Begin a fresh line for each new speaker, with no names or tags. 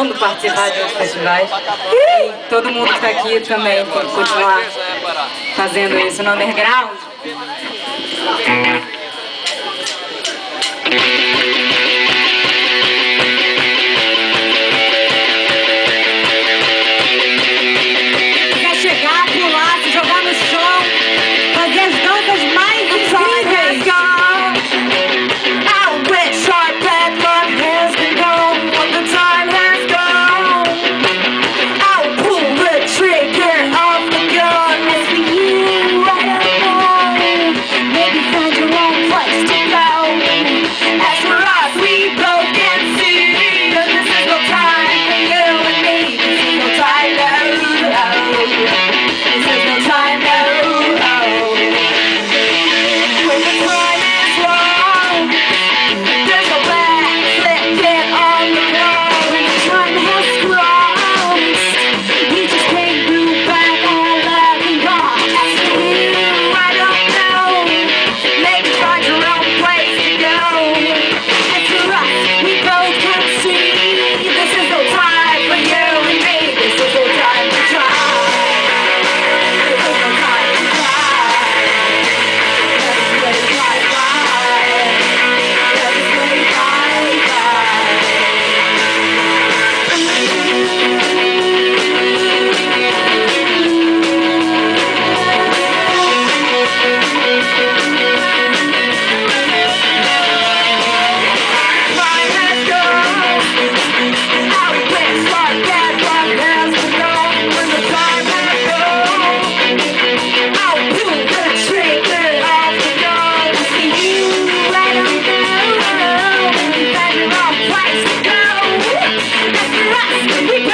tentando participar de outros festivais. E todo mundo que está aqui também tem que continuar fazendo isso no underground.
É back.